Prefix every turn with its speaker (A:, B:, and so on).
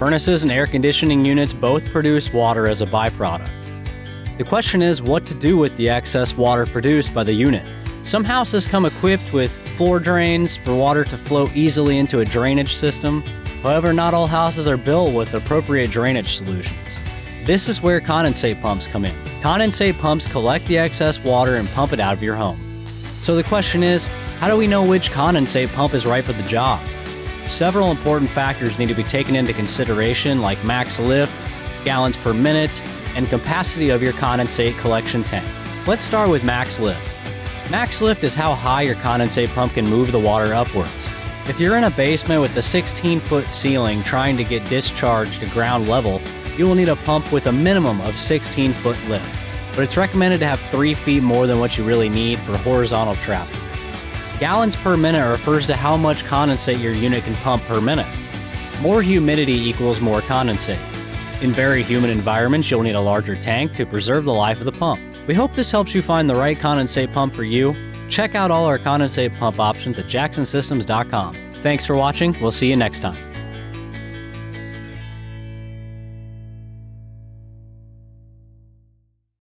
A: Furnaces and air conditioning units both produce water as a byproduct. The question is what to do with the excess water produced by the unit. Some houses come equipped with floor drains for water to flow easily into a drainage system. However, not all houses are built with appropriate drainage solutions. This is where condensate pumps come in. Condensate pumps collect the excess water and pump it out of your home. So the question is, how do we know which condensate pump is right for the job? Several important factors need to be taken into consideration like max lift, gallons per minute, and capacity of your condensate collection tank. Let's start with max lift. Max lift is how high your condensate pump can move the water upwards. If you're in a basement with a 16 foot ceiling trying to get discharge to ground level, you will need a pump with a minimum of 16 foot lift, but it's recommended to have 3 feet more than what you really need for horizontal trapping. Gallons per minute refers to how much condensate your unit can pump per minute. More humidity equals more condensate. In very humid environments, you'll need a larger tank to preserve the life of the pump. We hope this helps you find the right condensate pump for you. Check out all our condensate pump options at jacksonsystems.com. Thanks for watching. We'll see you next time.